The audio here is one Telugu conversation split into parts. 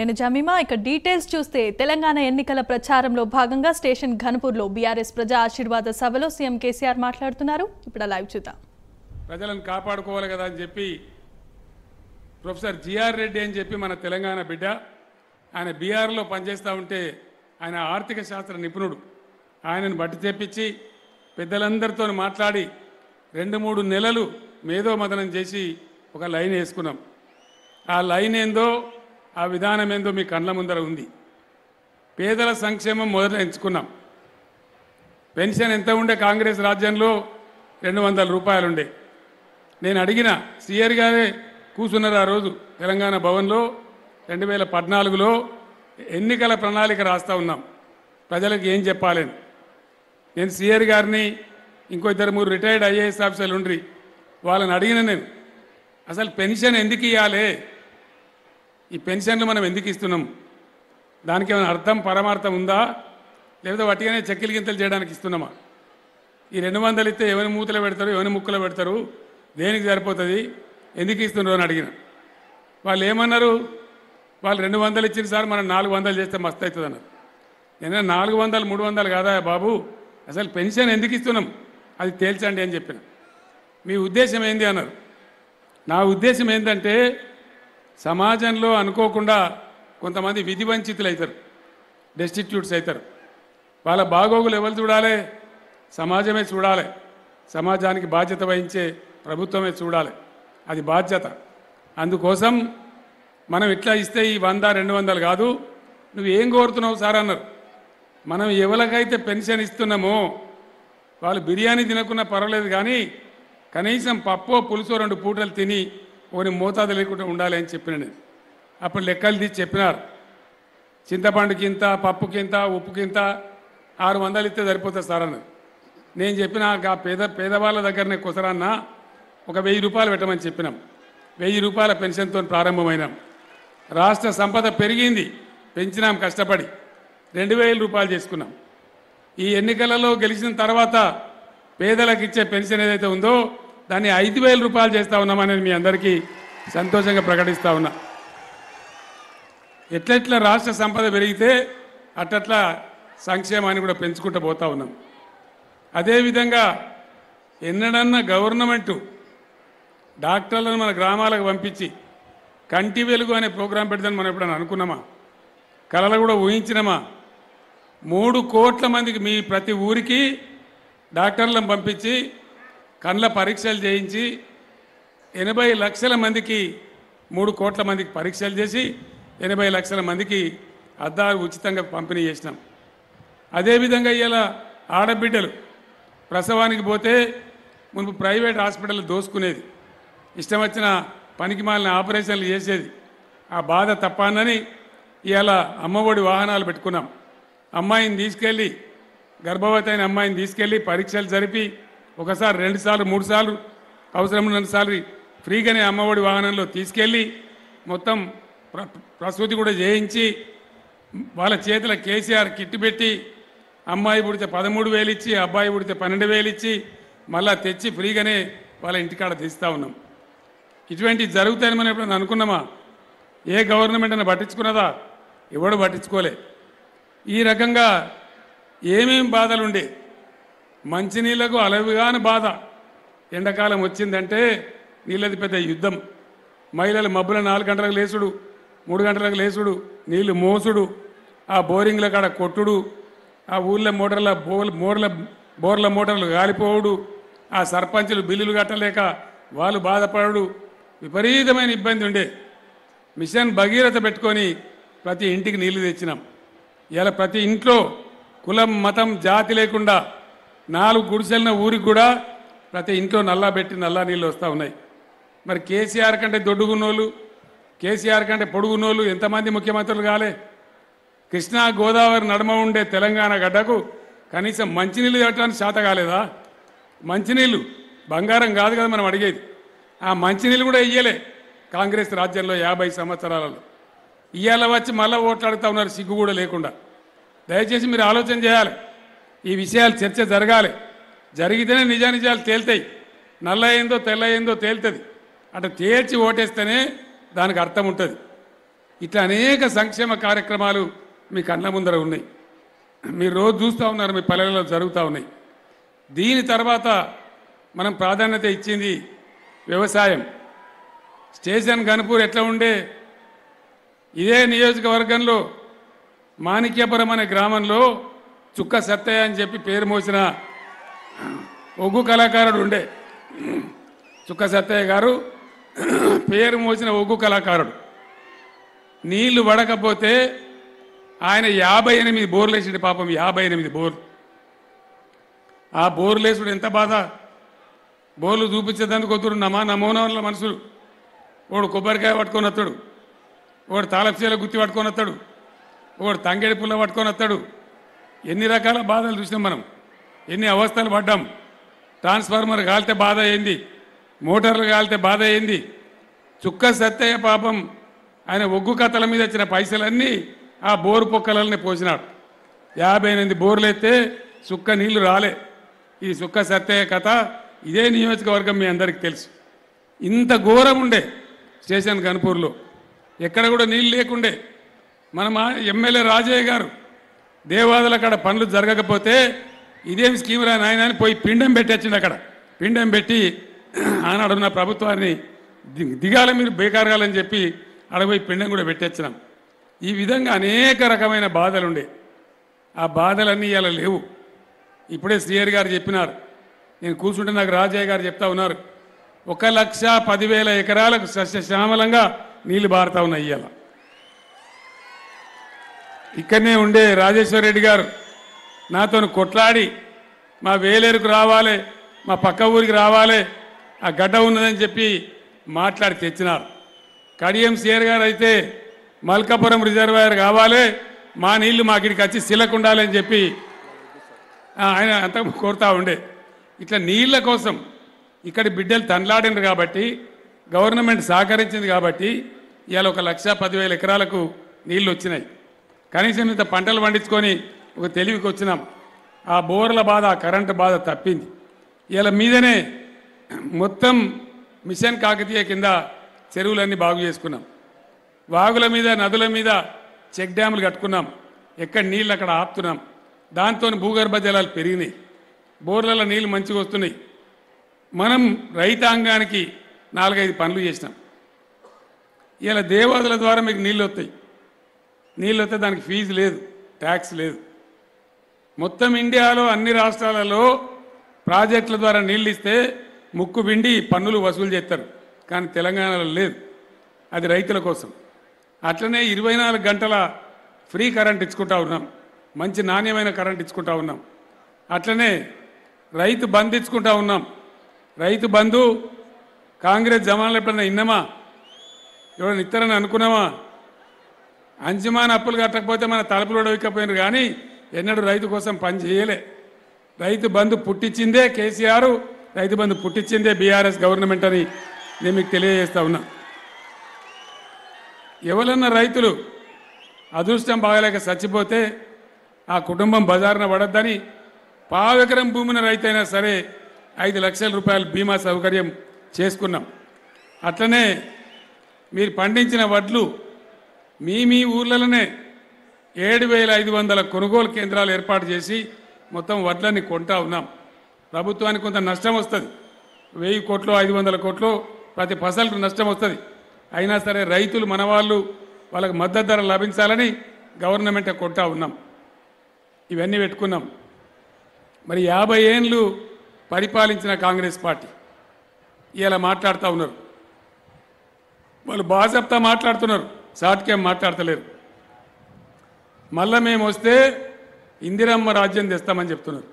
నేను జమీమా ఇక డీటెయిల్స్ చూస్తే తెలంగాణ ఎన్నికల ప్రచారంలో భాగంగా స్టేషన్ ఘనపూర్లో బీఆర్ఎస్ ప్రజా ఆశీర్వాద సభలో సీఎం కేసీఆర్ మాట్లాడుతున్నారు. ఇప్పుడు లైవ్ చూద్దాం. ప్రజలను కాపాడుకోవాలి కదా అని చెప్పి ప్రొఫెసర్ జిఆర్ రెడ్డి అని చెప్పి మన తెలంగాణ బిడ్డ ఆయన బీఆర్లో పనిచేస్తూ ఉంటే ఆయన ఆర్థిక శాస్త్ర నిపుణుడు. ఆయనను బట్టి తెప్పించి పెద్దలందరితో మాట్లాడి రెండు మూడు నెలలు మేధో మదనం చేసి ఒక లైన్ వేసుకున్నాం. ఆ లైన్ ఏందో ఆ విధానం ఏందో మీ కళ్ళ ముందర ఉంది. పేదల సంక్షేమం మొదట ఎంచుకున్నాం. పెన్షన్ ఎంత ఉండే కాంగ్రెస్ రాజ్యంలో రెండు వందల రూపాయలు ఉండే నేను అడిగిన సీఆర్ గారే కూర్చున్నారు ఆ రోజు తెలంగాణ భవన్లో రెండు వేల పద్నాలుగులో ఎన్నికల ప్రణాళిక రాస్తా ఉన్నాం. ప్రజలకు ఏం చెప్పాలని నేను సీఆర్ గారిని ఇంకో ఇద్దరు మూడు రిటైర్డ్ ఐఏఎస్ ఆఫీసర్లు ఉండ్రి వాళ్ళని అడిగిన నేను అసలు పెన్షన్ ఎందుకు ఇవ్వాలి ఈ పెన్షన్లు మనం ఎందుకు ఇస్తున్నాం? దానికి ఏమైనా అర్థం పరమార్థం ఉందా? లేకపోతే వట్టిగానే చెక్కిలు గింతలు చేయడానికి ఇస్తున్నామా? ఈ రెండు వందలు ఇస్తే ఎవరి మూతలు పెడతారు ఎవరి ముక్కలు పెడతారు? దేనికి సరిపోతుంది? ఎందుకు ఇస్తున్నారు అని అడిగిన. వాళ్ళు ఏమన్నారు? వాళ్ళు రెండు వందలు ఇచ్చిన సార్ మనం నాలుగు వందలు చేస్తే మస్తు అవుతుంది అన్నారు నేను నాలుగు వందలు మూడు వందలు కాదా బాబు? అసలు పెన్షన్ ఎందుకు ఇస్తున్నాం? అది తేల్చండి అని చెప్పిన. మీ ఉద్దేశం ఏంది అన్నారు. నా ఉద్దేశం ఏంటంటే సమాజంలో అనుకోకుండా కొంతమంది విధి వంచితులు అవుతారు. డెస్టిట్యూట్స్ అవుతారు. వాళ్ళ బాగోగులు ఎవరు చూడాలి? సమాజమే చూడాలి. సమాజానికి బాధ్యత వహించే ప్రభుత్వమే చూడాలి. అది బాధ్యత. అందుకోసం మనం ఇట్లా ఇస్తే ఈ వంద రెండు వందలు కాదు. నువ్వు ఏం కోరుతున్నావు సార్ అన్నారు. మనం ఎవరికైతే పెన్షన్ ఇస్తున్నామో వాళ్ళు బిర్యానీ తినకున్నా పర్వాలేదు కానీ కనీసం పప్పో పులుసో రెండు పూటలు తిని ఓని మోతాదు లేకుండా ఉండాలి అని చెప్పిన నేను అప్పుడు లెక్కలు తీసి చెప్పినారు. చింతపండుకి ఇంత పప్పుకి ఇంత ఉప్పుకి ఇంత ఆరు వందలు ఇస్తే సరిపోతుంది సార్ అన్నది. నేను చెప్పిన ఆ పేద పేదవాళ్ళ దగ్గరనే కుసరాన్న ఒక వెయ్యి రూపాయలు పెట్టమని చెప్పినాం. వెయ్యి రూపాయల పెన్షన్తో ప్రారంభమైనాం. రాష్ట్ర సంపద పెరిగింది పెంచినాం కష్టపడి. రెండు వేల రూపాయలు చేసుకున్నాం. ఈ ఎన్నికలలో గెలిచిన తర్వాత పేదలకు ఇచ్చే పెన్షన్ ఏదైతే ఉందో దాన్ని ఐదు వేల రూపాయలు చేస్తూ ఉన్నామని మీ అందరికీ సంతోషంగా ప్రకటిస్తా ఉన్నా. ఎట్లెట్లా రాష్ట్ర సంపద పెరిగితే అట్టట్లా సంక్షేమాన్ని కూడా పెంచుకుంటూ పోతా ఉన్నాం. అదేవిధంగా ఎన్నడన్నా గవర్నమెంటు డాక్టర్లను మన గ్రామాలకు పంపించి కంటి వెలుగు అనే ప్రోగ్రాం పెడతాను మనం ఎప్పుడైనా అనుకున్నామా? కళలు కూడా ఊహించినామా? మూడు కోట్ల మందికి మీ ప్రతి ఊరికి డాక్టర్లను పంపించి కండ్ల పరీక్షలు చేయించి ఎనభై లక్షల మందికి మూడు కోట్ల మందికి పరీక్షలు చేసి ఎనభై లక్షల మందికి అద్దాలు ఉచితంగా పంపిణీ చేసినాం. అదేవిధంగా ఇలా ఆడబిడ్డలు ప్రసవానికి పోతే మునుపు ప్రైవేట్ హాస్పిటల్ దోసుకునేది. ఇష్టం వచ్చిన పనికి మాలిన ఆపరేషన్లు చేసేది. ఆ బాధ తప్పానని ఇవాళ అమ్మఒడి వాహనాలు పెట్టుకున్నాం. అమ్మాయిని తీసుకెళ్ళి గర్భవతి అయిన అమ్మాయిని తీసుకెళ్ళి పరీక్షలు జరిపి ఒకసారి రెండు సార్లు మూడు సార్లు అవసరం రెండుసార్లు ఫ్రీగానే అమ్మఒడి వాహనంలో తీసుకెళ్ళి మొత్తం ప్రసూతి కూడా చేయించి వాళ్ళ చేతుల కేసీఆర్ కిట్టు పెట్టి అమ్మాయి పుడితే పదమూడు వేలు ఇచ్చి అబ్బాయి పుడితే పన్నెండు వేలు ఇచ్చి మళ్ళా తెచ్చి ఫ్రీగానే వాళ్ళ ఇంటికాడ తీస్తూ ఉన్నాం. ఇటువంటివి జరుగుతాయని మనం ఎప్పుడైనా అనుకున్నామా? ఏ గవర్నమెంట్ అయినా పట్టించుకున్నదా? ఎవడు పట్టించుకోలే. ఈ రకంగా ఏమేమి బాధలుండే? మంచినీళ్ళకు అలవిగాని బాధ. ఎండాకాలం వచ్చిందంటే నీళ్ళది పెద్ద యుద్ధం. మహిళలు మబ్బుల నాలుగు గంటలకు లేచుడు మూడు గంటలకు లేచుడు నీళ్ళు మోసుడు ఆ బోరింగ్ల కాడ కొట్టుడు ఆ ఊళ్ళో మోటార్ల బోర్ మోర్ల బోర్ల మోటార్లు గాలిపోవుడు ఆ సర్పంచులు బిల్లులు కట్టలేక వాళ్ళు బాధపడు విపరీతమైన ఇబ్బంది ఉండే. మిషన్ భగీరథ పెట్టుకొని ప్రతి ఇంటికి నీళ్ళు తెచ్చినాం. ఇలా ప్రతి ఇంట్లో కులం మతం జాతి లేకుండా నాలుగు గుడిసెలిన ఊరికి కూడా ప్రతి ఇంట్లో నల్లా పెట్టి నల్లా నీళ్ళు వస్తూ ఉన్నాయి. మరి కేసీఆర్ కంటే దొడ్డుగున్నోళ్ళు కేసీఆర్ కంటే పొడుగున్నోళ్ళు ఎంతమంది ముఖ్యమంత్రులు కాలే? కృష్ణా గోదావరి నడుమ ఉండే తెలంగాణ గడ్డకు కనీసం మంచినీళ్ళు పెట్టడానికి శాత కాలేదా? మంచినీళ్ళు బంగారం కాదు కదా మనం అడిగేది. ఆ మంచినీళ్ళు కూడా ఇయ్యలే కాంగ్రెస్ రాజ్యంలో యాభై సంవత్సరాలలో. ఇయ్యాల వచ్చి మళ్ళీ ఓట్లాడుతూ ఉన్నారు సిగ్గు కూడా లేకుండా. దయచేసి మీరు ఆలోచన చేయాలి. ఈ విషయాలు చర్చ జరగాలి. జరిగితేనే నిజానిజాలు తేలుతాయి. నల్ల అయిందో తెల్ల అయిందో తేలుతుంది. అంటే తేల్చి ఓటేస్తేనే దానికి అర్థం ఉంటుంది. ఇట్లా అనేక సంక్షేమ కార్యక్రమాలు మీ కళ్ళ ముందర ఉన్నాయి. మీరు రోజు చూస్తూ ఉన్నారు మీ పల్లెల్లో జరుగుతూ ఉన్నాయి. దీని తర్వాత మనం ప్రాధాన్యత ఇచ్చింది వ్యవసాయం. స్టేషన్ గణపూర్ ఎట్లా ఉండే? ఇదే నియోజకవర్గంలో మాణిక్యపురం అనే గ్రామంలో చుక్క సత్తయ్య అని చెప్పి పేరు మోసిన ఒగ్గు కళాకారుడు ఉండే. చుక్క సత్తయ్య గారు పేరు మోసిన ఒగ్గు కళాకారుడు. నీళ్ళు పడకపోతే ఆయన యాభై ఎనిమిది బోర్లు వేసిండు పాపం యాభై ఎనిమిది బోర్లు. ఆ బోర్లు వేసుడు ఎంత బాధ. బోర్లు చూపించేదానికి వద్దురు నమా నమూనాల మనుషులు వాడు కొబ్బరికాయ పట్టుకొని వస్తాడు వాడు తాళపచీల గుత్తి పట్టుకొని వస్తాడు వాడు తంగేడి పుల్ల పట్టుకొని వస్తాడు. ఎన్ని రకాల బాధలు చూసినాం మనం? ఎన్ని అవస్థలు పడ్డాం? ట్రాన్స్ఫార్మర్ కాలితే బాధ అయింది మోటార్లు కాలితే బాధ అయింది చుక్క సత్తయ్య పాపం ఆయన ఒగ్గు కథల మీద వచ్చిన పైసలన్నీ ఆ బోరు పొక్కలనే పోసినాడు. యాభై ఎనిమిది బోర్లు ఎత్తే చుక్క నీళ్ళు రాలే. ఈ చుక్క సత్తయ్య కథ ఇదే నియోజకవర్గం మీ అందరికీ తెలుసు. ఇంత ఘోరం ఉండే స్టేషన్ కనుపూర్లో ఎక్కడ కూడా నీళ్ళు లేకుండే. మన ఎమ్మెల్యే రాజయ్య గారు దేవాదుల అక్కడ పనులు జరగకపోతే ఇదేం స్కీమ్ రా నాయన అని పోయి పిండం పెట్టొచ్చిండు అక్కడ. పిండం పెట్టి ఆనాడున్న ప్రభుత్వాన్ని ది- దిగాల మీరు బేకారగాలని చెప్పి అడగపోయి పిండం కూడా పెట్టొచ్చినాం. ఈ విధంగా అనేక రకమైన బాధలు ఉండే ఆ బాధలన్నీ ఇలా లేవు. ఇప్పుడే శ్రీహరి గారు చెప్పినారు. నేను కూర్చుంటే నాకు రాజయ్య గారు చెప్తా ఉన్నారు. ఒక లక్ష పదివేల ఎకరాలకు సస్యశ్యామలంగా నీళ్ళు బారుతా ఉన్నాయి ఇవాళ ఇక్కడనే ఉండే రాజేశ్వర రెడ్డి గారు నాతో కొట్లాడి మా వేలేరుకు రావాలి మా పక్క ఊరికి రావాలి ఆ గడ్డ ఉన్నదని చెప్పి మాట్లాడి తెచ్చినారు. కడియం సీఆర్ గారు అయితే మల్కాపురం రిజర్వాయర్ కావాలి మా నీళ్ళు మా ఇక్కడికి వచ్చి సిలకు ఉండాలని చెప్పి ఆయన అంత కోరుతూ ఉండే. ఇట్లా నీళ్ళ కోసం ఇక్కడ బిడ్డలు తండ్లాడినారు కాబట్టి గవర్నమెంట్ సహకరించింది కాబట్టి ఇవాళ ఒక లక్ష పదివేల ఎకరాలకు నీళ్ళు వచ్చినాయి. కనీసం ఇంత పంటలు పండించుకొని ఒక తెలివికి వచ్చినాం. ఆ బోర్ల బాధ ఆ కరెంటు బాధ తప్పింది. ఇలా మీదనే మొత్తం మిషన్ కాకతీయ కింద చెరువులన్నీ బాగు చేసుకున్నాం. వాగుల మీద నదుల మీద చెక్ డ్యాములు కట్టుకున్నాం. ఎక్కడ నీళ్ళు అక్కడ ఆపుతున్నాం. దాంతో భూగర్భ జలాలు పెరిగినాయి. బోర్లలో నీళ్ళు మంచిగా వస్తున్నాయి. మనం రైతాంగానికి నాలుగైదు పనులు చేసినాం. ఇలా దేవాదుల ద్వారా మీకు నీళ్ళు వస్తాయి. నీళ్ళు వస్తే దానికి ఫీజు లేదు ట్యాక్స్ లేదు. మొత్తం ఇండియాలో అన్ని రాష్ట్రాలలో ప్రాజెక్టుల ద్వారా నీళ్ళు ఇస్తే ముక్కు పిండి పన్నులు వసూలు చేస్తారు కానీ తెలంగాణలో లేదు. అది రైతుల కోసం. అట్లనే ఇరవై నాలుగు గంటల ఫ్రీ కరెంట్ ఇచ్చుకుంటా ఉన్నాం. మంచి నాణ్యమైన కరెంట్ ఇచ్చుకుంటా ఉన్నాం. అట్లనే రైతు బంద్ ఇచ్చుకుంటా ఉన్నాం. రైతు బంధు కాంగ్రెస్ జమానాలు ఎప్పుడన్నా ఇన్నమా? ఎవరైనా ఇస్తారని అనుకున్నామా? అంజమాన్ అప్పులు కట్టకపోతే మన తలుపులు అడవికపోయినారు కానీ ఎన్నడూ రైతు కోసం పని చేయలే. రైతు బంధు పుట్టించిందే కేసీఆర్ రైతు బంధు పుట్టించిందే బీఆర్ఎస్ గవర్నమెంట్ అని నేను మీకు తెలియజేస్తా ఉన్నా. ఎవరన్నా రైతులు అదృష్టం బాగలేక చచ్చిపోతే ఆ కుటుంబం బజారున పడద్దని పావెకరం భూమిన రైతైనా సరే ఐదు లక్షల రూపాయలు బీమా సౌకర్యం చేసుకున్నాం. అట్లనే మీరు పండించిన వడ్లు మీ మీ ఊర్లలోనే ఏడు వేల ఐదు వందల కొనుగోలు కేంద్రాలు ఏర్పాటు చేసి మొత్తం వడ్లని కొంటా ఉన్నాం. ప్రభుత్వానికి కొంత నష్టం వస్తుంది. వెయ్యి కోట్లు ఐదు వందల కోట్లు ప్రతి ఫసలకు నష్టం వస్తుంది. అయినా సరే రైతులు మనవాళ్ళు వాళ్ళకి మద్దతు ధర లభించాలని గవర్నమెంట్ కొంటా ఉన్నాం. ఇవన్నీ పెట్టుకున్నాం. మరి యాభై ఏండ్లు పరిపాలించిన కాంగ్రెస్ పార్టీ. ఇలా మాట్లాడుతూ ఉన్నారు. వాళ్ళు బాగా చెప్తా మాట్లాడుతున్నారు. సాట్కేం మాట్లాడతలేరు. మళ్ళా మేము వస్తే ఇందిరమ్మ రాజ్యం తెస్తామని చెప్తున్నారు.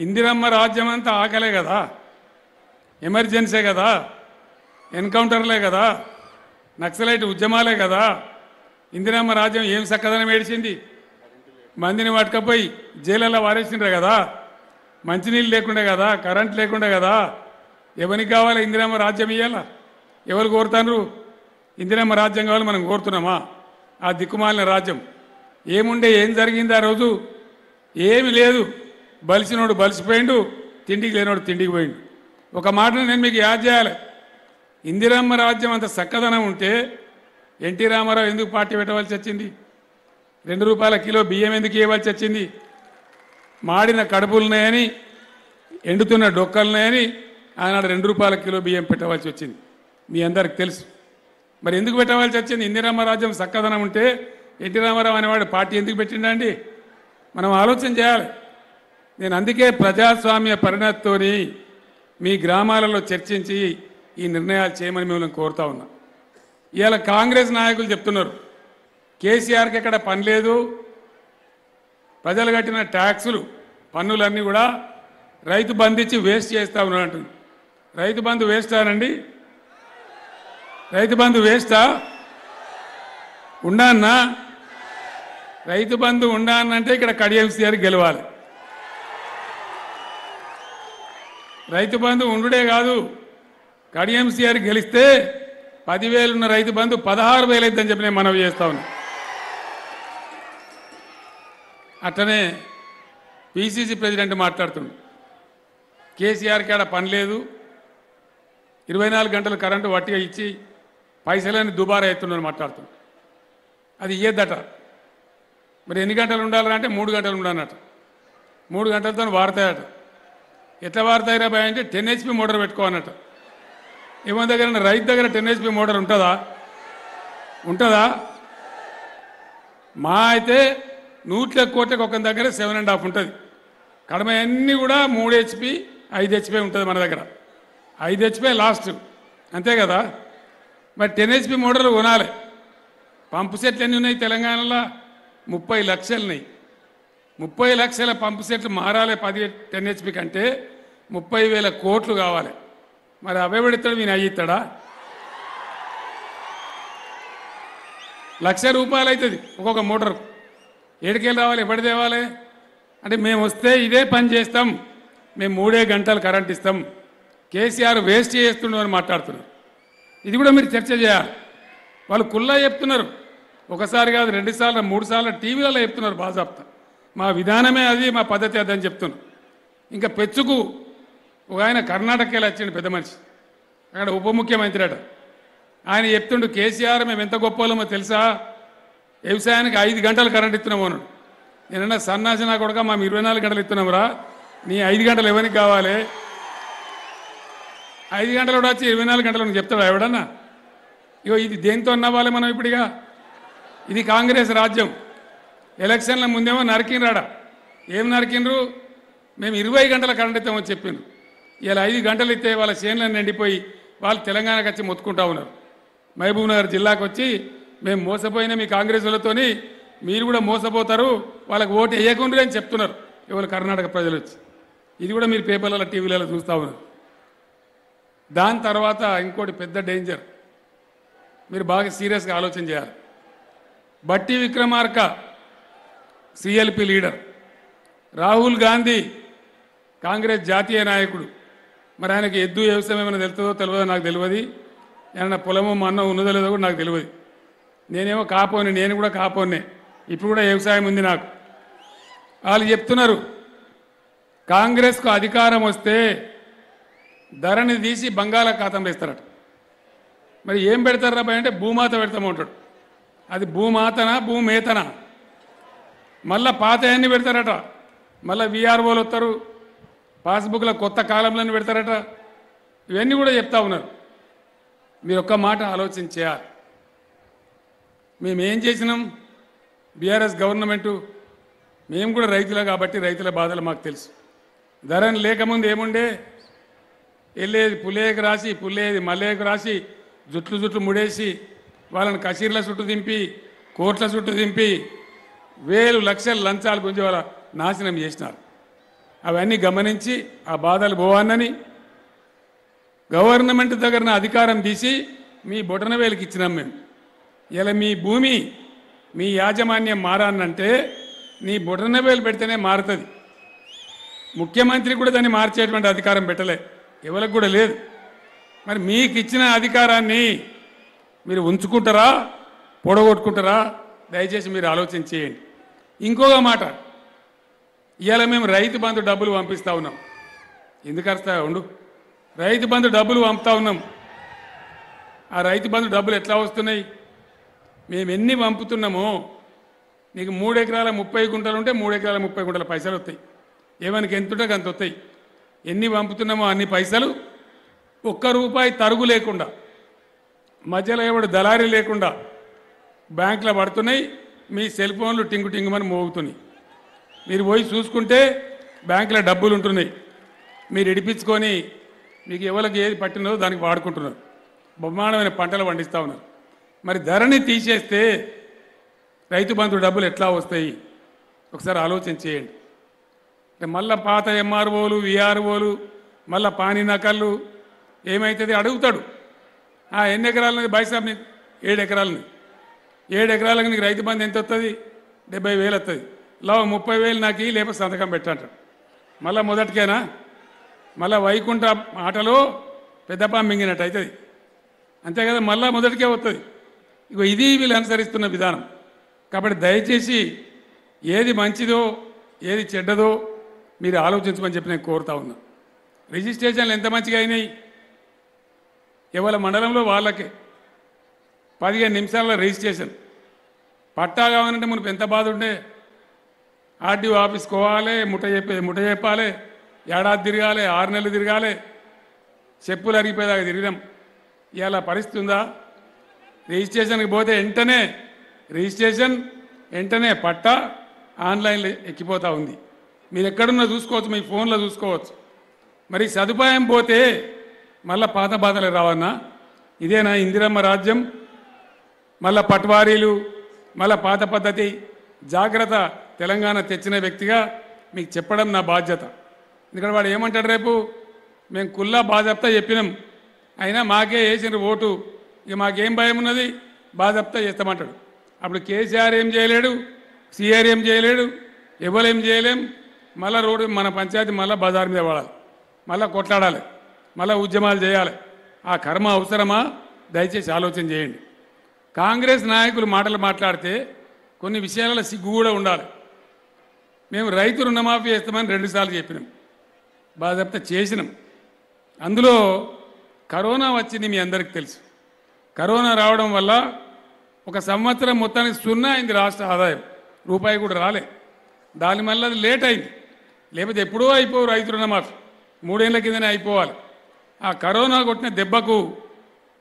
ఇందిరమ్మ రాజ్యం అంతా ఆకలే కదా? ఎమర్జెన్సీ కదా? ఎన్కౌంటర్లే కదా? నక్సలైట్ ఉద్యమాలే కదా? ఇందిరమ్మ రాజ్యం ఏం చక్కదనం ఏడిచింది? మందిని పట్టుకపోయి జైలలో వారేసిండ్రే కదా? మంచినీళ్ళు లేకుండే కదా? కరెంట్ లేకుండే కదా? ఎవరికి కావాలి ఇందిరమ్మ రాజ్యం ఇయ్యాలా? ఎవరు కోరుతారు ఇందిరమ్మ రాజ్యం కావాలి మనం కోరుతున్నామా? ఆ దిక్కుమాలిన రాజ్యం. ఏముండే ఏం జరిగింది ఆ రోజు? ఏమి లేదు. బలిసినోడు బలిసిపోయిండు తిండికి లేనోడు తిండికి పోయిండు. ఒక మాట నేను మీకు యాద్ చేయాలి. ఇందిరమ్మ రాజ్యం అంత చక్కదనం ఉంటే ఎన్టీ రామారావు ఎందుకు పార్టీ పెట్టవలసి వచ్చింది? రెండు రూపాయల కిలో బియ్యం ఎందుకు ఇవ్వాల్సి వచ్చింది? మాడిన కడుపులున్నాయని ఎండుతున్న డొక్కలున్నాయని ఆనాడు రెండు రూపాయల కిలో బియ్యం పెట్టవలసి వచ్చింది. మీ అందరికి తెలుసు. మరి ఎందుకు పెట్టవలసి వచ్చింది ఇందిరామ రాజ్యం చక్కదనం ఉంటే ఎన్టీ రామారావు అనేవాడు పార్టీ ఎందుకు పెట్టిండండి మనం ఆలోచన చేయాలి. నేను అందుకే ప్రజాస్వామ్య పరిణతితో మీ గ్రామాలలో చర్చించి ఈ నిర్ణయాలు చేయమని మిమ్మల్ని కోరుతా ఉన్నా. ఇవాళ కాంగ్రెస్ నాయకులు చెప్తున్నారు కేసీఆర్కి ఎక్కడ పని లేదు ప్రజలు కట్టిన ట్యాక్సులు పన్నులన్నీ కూడా రైతు బంధు ఇచ్చి వేస్ట్ చేస్తా ఉన్నాడు రైతు బంధు వేస్ట్ అనండి రైతు బంధు వేస్తా? ఉండా రైతు బంధు ఉండా ఇక్కడ కడియంసీఆర్ గెలవాలి. రైతు బంధు ఉండుడే కాదు. కడియం సీఆర్ గెలిస్తే పదివేలున్న రైతు బంధు పదహారు వేలు అవుతుందని చెప్పి నేను మనవి చేస్తా ఉన్నా. అట్లనే పిసిసి ప్రెసిడెంట్ మాట్లాడుతుండు. కేసీఆర్కి ఆడ పని లేదు. ఇరవై నాలుగు గంటలు కరెంటు వట్టిగా ఇచ్చి పైసలని దుబారా ఎత్తుండని మాట్లాడుతుంది అది ఇయ్యద్దట. మరి ఎన్ని గంటలు ఉండాలంటే మూడు గంటలు ఉండాలన్నట. మూడు గంటలతో వాడతాయట ఎట్లా వాడతాయిరా భయ అంటే టెన్ హెచ్పి మోటార్ పెట్టుకోవాలన్నట. ఏమో దగ్గర రైతు దగ్గర టెన్ హెచ్పి మోటార్ ఉంటుందా? ఉంటుందా? మా అయితే నూట్ల కోట్లకు ఒక దగ్గర సెవెన్ అండ్ హాఫ్ ఉంటుంది. కడమ అన్నీ కూడా మూడు హెచ్పి ఐదు హెచ్పి ఉంటుంది మన దగ్గర. ఐదు హెచ్పి లాస్ట్. అంతే కదా? మరి టెన్హెచ్పి మోటార్లు కొనాలి. పంపు సెట్లు ఎన్ని ఉన్నాయి తెలంగాణలో? ముప్పై లక్షలున్నాయి. ముప్పై లక్షల పంపు సెట్లు మారాలి పది టెన్హెచ్పి కంటే ముప్పై వేల కోట్లు కావాలి. మరి అవే పెడతాడు ఈయన అయ్యిస్తాడా లక్ష రూపాయలు అవుతుంది ఒక్కొక్క మోటార్. ఏడుకెళ్ళి రావాలి ఎప్పటి తేవాలి? అంటే మేము వస్తే ఇదే పని చేస్తాం. మేము మూడే గంటలు కరెంట్ ఇస్తాం. కేసీఆర్ వేస్ట్ చేస్తుండమని మాట్లాడుతున్నారు ఇది కూడా మీరు చర్చ చేయాలి. వాళ్ళు కుల్లా చెప్తున్నారు. ఒకసారి కాదు రెండు సార్లు మూడు సార్లు టీవీలలో చెప్తున్నారు బాజాబ్తా మా విధానమే అది మా పద్ధతి అదని చెప్తున్నారు. ఇంకా పెచ్చుకు ఒక ఆయన కర్ణాటకలో వచ్చిండు పెద్ద మనిషి. అక్కడ ఉప ముఖ్యమంత్రి అట. ఆయన చెప్తుండు కేసీఆర్ మేము ఎంత గొప్ప వాళ్ళమో తెలుసా? వ్యవసాయానికి ఐదు గంటలు కరెంట్ ఇస్తున్నాము అన్నాడు. నేనన్నా సన్నాసి నా కొడుక మేము ఇరవై నాలుగు గంటలు ఇస్తున్నాంరా నీ ఐదు గంటలు ఎవరికి కావాలి? ఐదు గంటలు కూడా వచ్చి ఇరవై నాలుగు గంటలు చెప్తాడు ఎవడన్నా? ఇగో ఇది దేంతో నవ్వాలి మనం ఇప్పుడుగా? ఇది కాంగ్రెస్ రాజ్యం. ఎలక్షన్ల ముందేమో నరికినరాడా ఏం నరికినరు మేము ఇరవై గంటల కరెంట్ ఇస్తామని చెప్పిండ్రు ఇలా ఐదు గంటలు ఇస్తే వాళ్ళ చేనులను నిండిపోయి వాళ్ళు తెలంగాణకు వచ్చి మొత్తుకుంటా ఉన్నారు. మహబూబ్ నగర్ జిల్లాకు వచ్చి మేము మోసపోయిన మీ కాంగ్రెస్ వాళ్ళతోని మీరు కూడా మోసపోతారు వాళ్ళకి ఓటు వేయకుండా అని చెప్తున్నారు. ఇవాళ కర్ణాటక ప్రజలు వచ్చి. ఇది కూడా మీరు పేపర్లలో టీవీలలో చూస్తూ ఉన్నారు. దాని తర్వాత ఇంకోటి పెద్ద డేంజర్ మీరు బాగా సీరియస్గా ఆలోచన చేయాలి. బట్టి విక్రమార్క సిఎల్పి లీడర్ రాహుల్ గాంధీ కాంగ్రెస్ జాతీయ నాయకుడు. మరి ఆయనకి ఎద్దు వ్యవసాయం ఏమైనా తెలుస్తుందో తెలియదో నాకు తెలియదు. ఏమన్నా పొలము మన్న ఉన్నదో లేదో కూడా నాకు తెలియదు. నేనేమో కాపోని నేను కూడా కాపోనే. ఇప్పుడు కూడా వ్యవసాయం ఉంది నాకు. వాళ్ళు చెప్తున్నారు కాంగ్రెస్కు అధికారం వస్తే ధరని తీసి బంగాళాఖాతంలో ఇస్తారట. మరి ఏం పెడతారు రాబాయ్ అంటే భూమాత పెడతామంటాడు అది భూమాతనా భూమేతనా? మళ్ళా పాత అన్ని పెడతారట. మళ్ళీ విఆర్ఓలు వస్తారు. పాస్బుక్లో కొత్త కాలంలో పెడతారట. ఇవన్నీ కూడా చెప్తా ఉన్నారు. మీరు ఒక్క మాట ఆలోచన చేయాలి మేమేం చేసినాం? బీఆర్ఎస్ గవర్నమెంటు మేము కూడా రైతులే కాబట్టి రైతుల బాధలు మాకు తెలుసు. ధరని లేకముందు ఏముండే? వెళ్ళేది పులేకి రాసి పుల్లేది మల్లేకి రాసి జుట్లు జుట్లు ముడేసి వాళ్ళని కసీర్ల చుట్టూ దింపి కోట్ల చుట్టూ దింపి వేలు లక్షల లంచాలు గురించి వాళ్ళ నాశనం చేసినారు. అవన్నీ గమనించి ఆ బాధలు పోవాలని గవర్నమెంట్ దగ్గర అధికారం తీసి మీ బొటనవేలికి ఇచ్చినాం మేము. ఇలా మీ భూమి మీ యాజమాన్యం మారానంటే నీ బొటనవేలు పెడితేనే మారుతుంది. ముఖ్యమంత్రి కూడా దాన్ని మార్చేటువంటి అధికారం పెట్టలే. ఎవరికి కూడా లేదు. మరి మీకు ఇచ్చిన అధికారాన్ని మీరు ఉంచుకుంటారా పొడగొట్టుకుంటారా? దయచేసి మీరు ఆలోచన చేయండి. ఇంకొక మాట ఇవాళ మేము రైతు బంధు డబ్బులు పంపిస్తా ఉన్నాం. ఎందుకు అర్థం ఉండు? రైతు బంధు డబ్బులు పంపుతా ఉన్నాం. ఆ రైతు బంధు డబ్బులు ఎట్లా వస్తున్నాయి? మేము ఎన్ని పంపుతున్నామో? నీకు మూడు ఎకరాల ముప్పై గుంటలు ఉంటే మూడు ఎకరాల ముప్పై గుంటల పైసలు వస్తాయి. ఏమనికి ఎంత ఉంటే అంత వస్తాయి. ఎన్ని పంపుతున్నామో అన్ని పైసలు ఒక్క రూపాయి తరుగు లేకుండా మధ్యలో ఎవడు దళారీ లేకుండా బ్యాంకులో పడుతున్నాయి మీ సెల్ ఫోన్లు టింగు టింగుమని మోగుతున్నాయి. మీరు పోయి చూసుకుంటే బ్యాంకులో డబ్బులు ఉంటున్నాయి. మీరు ఇడిపించుకొని మీకు ఎవరికి ఏది పట్టినదో దానికి వాడుకుంటున్నారు. బ్రహ్మాండమైన పంటలు పండిస్తూ ఉన్నారు. మరి ధరని తీసేస్తే రైతు బంధు డబ్బులు ఎట్లా వస్తాయి? ఒకసారి ఆలోచన చేయండి. అంటే మళ్ళా పాత ఎంఆర్ఓలు విఆర్ఓలు మళ్ళా పాని నకళ్ళు ఏమవుతుంది అడుగుతాడు. ఆ ఎన్ని ఎకరాలది బైసాబ్ నీకు? ఏడు ఎకరాలని. ఏడు ఎకరాలకు నీకు రైతు బంధు ఎంత వస్తుంది డెబ్బై వేలు వస్తుంది లో ముప్పై వేలు నాకు ఇయ్యి, లేకపోతే సంతకం పెట్టంటాడు మళ్ళీ మొదటికేనా? మళ్ళా వైకుంఠ ఆటలో పెద్దపా మింగినట్టు అవుతుంది అంతే కదా మళ్ళీ మొదటికే వస్తుంది ఇగో ఇది వీళ్ళు అనుసరిస్తున్న విధానం. కాబట్టి దయచేసి ఏది మంచిదో ఏది చెడ్డదో మీరు ఆలోచించమని చెప్పి నేను కోరుతా ఉన్నా. రిజిస్ట్రేషన్లు ఎంత మంచిగా అయినాయి? ఎవరి మండలంలో వాళ్ళకే పదిహేను నిమిషాల్లో రిజిస్ట్రేషన్. పట్టా కావాలంటే మనకు ఎంత బాధ ఉండే? ఆర్డీఓ ఆఫీస్కి పోవాలి ముఠ చెప్పే ముఠ చెప్పాలి ఏడాది తిరగాలి ఆరు నెలలు తిరగాలి చెప్పులు అరిగిపోయేదాకా తిరిగినాం. ఇలా పరిస్థితి ఉందా? రిజిస్ట్రేషన్కి పోతే వెంటనే రిజిస్ట్రేషన్ వెంటనే పట్టా ఆన్లైన్లో ఎక్కిపోతూ ఉంది. మీరు ఎక్కడున్నా చూసుకోవచ్చు మీ ఫోన్లో చూసుకోవచ్చు. మరి సదుపాయం పోతే మళ్ళా పాత బాధలు రావన్నా? ఇదేనా ఇందిరమ్మ రాజ్యం? మళ్ళా పట్వారీలు మళ్ళా పాత పద్ధతి జాగ్రత్త తెలంగాణ తెచ్చిన వ్యక్తిగా మీకు చెప్పడం నా బాధ్యత. ఎందుకంటే వాడు ఏమంటాడు రేపు? మేము కుల్లా బాధ్యత చెప్పినాం. అయినా మాకే వేసిన ఓటు. ఇక మాకేం భయం ఉన్నది? బాధ్యత చేస్తామంటాడు. అప్పుడు కేసీఆర్ ఏం చేయలేడు? సిఆర్ ఏం చేయలేడు? ఎవరు ఏం చేయలేం? మళ్ళీ రోడ్డు మన పంచాయతీ మళ్ళీ బజార్ మీద పడాలి. మళ్ళా కొట్లాడాలి. మళ్ళీ ఉద్యమాలు చేయాలి. ఆ కర్మ అవసరమా? దయచేసి ఆలోచన చేయండి. కాంగ్రెస్ నాయకులు మాటలు మాట్లాడితే కొన్ని విషయాలలో సిగ్గు కూడా ఉండాలి. మేము రైతు రుణమాఫీ చేస్తామని రెండుసార్లు చెప్పినాం. బాధ్యత చేసినాం. అందులో కరోనా వచ్చింది మీ అందరికి తెలుసు. కరోనా రావడం వల్ల ఒక సంవత్సరం మొత్తానికి సున్నా అయింది రాష్ట్ర ఆదాయం. రూపాయి కూడా రాలే. దానివల్ల అది లేట్ అయింది. లేకపోతే ఎప్పుడూ అయిపోవు రైతు రుణమాఫీ మూడేళ్ళ కిందనే అయిపోవాలి. ఆ కరోనా కొట్టిన దెబ్బకు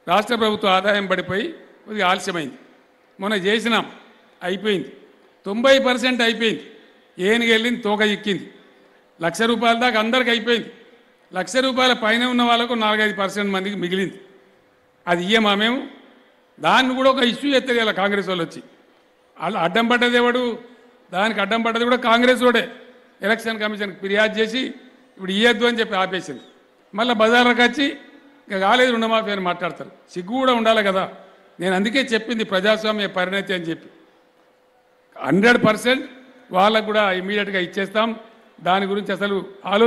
రాష్ట్ర ప్రభుత్వ ఆదాయం పడిపోయి కొద్దిగా ఆలస్యమైంది. మొన్న చేసినాం అయిపోయింది. తొంభై పర్సెంట్ అయిపోయింది. ఏనుగు వెళ్ళింది తోక ఎక్కింది లక్ష రూపాయల దాకా అందరికి అయిపోయింది. లక్ష రూపాయల పైన ఉన్న వాళ్ళకు నాలుగైదు పర్సెంట్ మందికి మిగిలింది. అది ఇయ్యమా మేము? దాన్ని కూడా ఒక ఇష్యూ ఎత్తారు ఇలా కాంగ్రెస్ వాళ్ళు వచ్చి. వాళ్ళు అడ్డం పడ్డది ఎవడు? దానికి అడ్డం పడ్డది కూడా కాంగ్రెస్ వాడే. ఎలక్షన్ కమిషన్కి ఫిర్యాదు చేసి ఇప్పుడు ఇయ్యద్దు అని చెప్పి ఆపేసింది. మళ్ళీ బజార్లకు వచ్చి ఇక కాలేదు రుణమాఫీ అని మాట్లాడతారు. సిగ్గు కూడా ఉండాలి కదా. నేను అందుకే చెప్పింది ప్రజాస్వామ్య పరిణతి అని చెప్పి. హండ్రెడ్ పర్సెంట్ వాళ్ళకు కూడా ఇమీడియట్గా ఇచ్చేస్తాం. దాని గురించి అసలు ఆలో